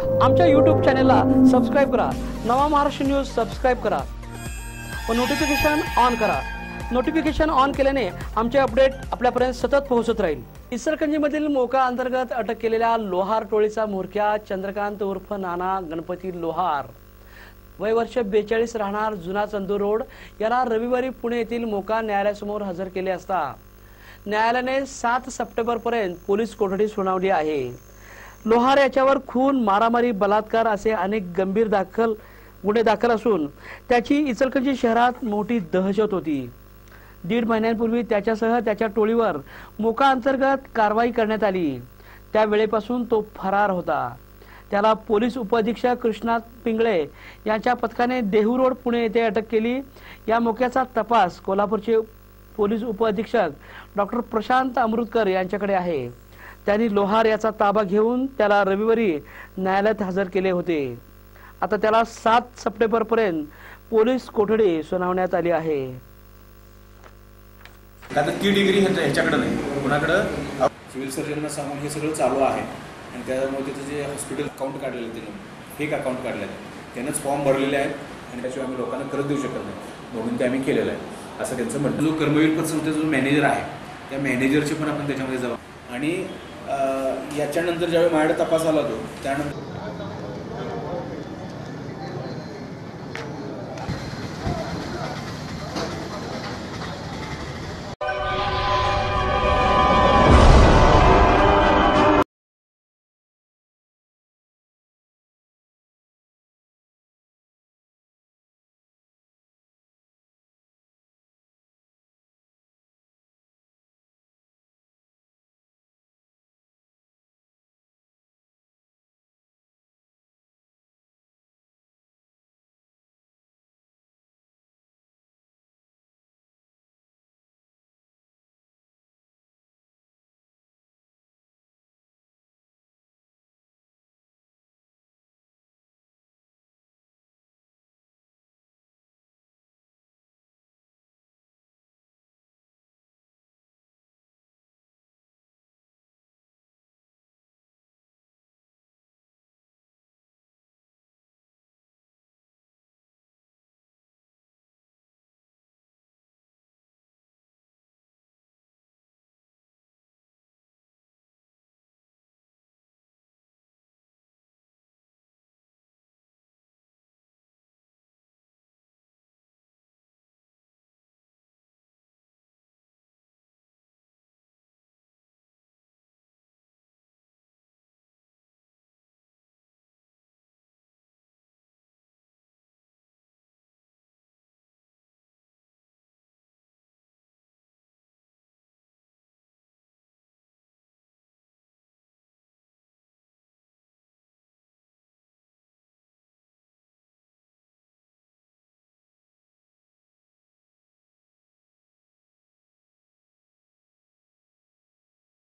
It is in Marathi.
आमच्या यूट्यूब चॅनेलला सबस्क्राईब करा. नवा महाराष्ट्र न्यूज सबस्क्राईब करा. व नोटिफिकेशन ऑन करा. नोटिफिकेशन ऑन केल्याने आमचे अपडेट आपल्यापर्यंत सतत पोहोचत राहील. इसरकंजीमधील मोका अंतर्गत अटक केलेल्या लोहार टोळीचा म्होरक्या चंद्रकांत उर्फ नाना गणपती लोहार. वय वर्ष बेचाळीस राहणार जुना चंदूर रोड याला रविवारी पुणे येथील मोका न्यायालयासमोर हजर केले असता. न्यायालयाने सात सप्टेंबरपर्यंत पोलीस कोठडी सुनावली आहे. लोहार याच्यावर खून मारामारी बलात्कार असे अनेक गंभीर दाखल गुन्हे दाखल असून त्याची इचलकरंजी शहरात मोठी दहशत होती. दीड महिन्यांपूर्वी त्याच्यासह त्याच्या टोळीवर मोका अंतर्गत कारवाई करण्यात आली. त्यावेळेपासून तो फरार होता. त्याला पोलीस उपअधीक्षक कृष्णात पिंगळे यांच्या पथकाने देहू रोड पुणे येथे अटक केली. या मोक्याचा तपास कोल्हापूरचे पोलीस उपअधीक्षक डॉक्टर प्रशांत अमृतकर यांच्याकडे आहे. त्यांनी लोहार याचा ताबा घेऊन त्याला रविवारी न्यायालयात हजर केले होते. आता त्याला सात सप्टेंबर पर्यंत पोलीस कोठडी सुनावण्यात आली आहे. का तर ती डिग्री ह्याच्या ह्याच्याकडे नाही. कुणाकडं? सिव्हिल सर्जनना सांगून हे सगळं चालू आहे. आणि त्यामुळे त्याचं जे हॉस्पिटल अकाउंट काढलेलं आहे त्यानं फेक अकाउंट काढलं आहे. त्यानंच फॉर्म भरलेले आहेत आणि त्याशिवाय आम्ही लोकांना करत देऊ शकत नाही. म्हणून ते आम्ही केलेलं आहे. असं त्यांचं म्हणणं जो कर्मवीर पतसंस्थेचा जो मॅनेजर आहे त्या मॅनेजरचे पण आपण त्याच्यामध्ये जाऊ आणि याच्यानंतर ज्यावेळी माझ्याकडे तपास आला तो त्यानंतर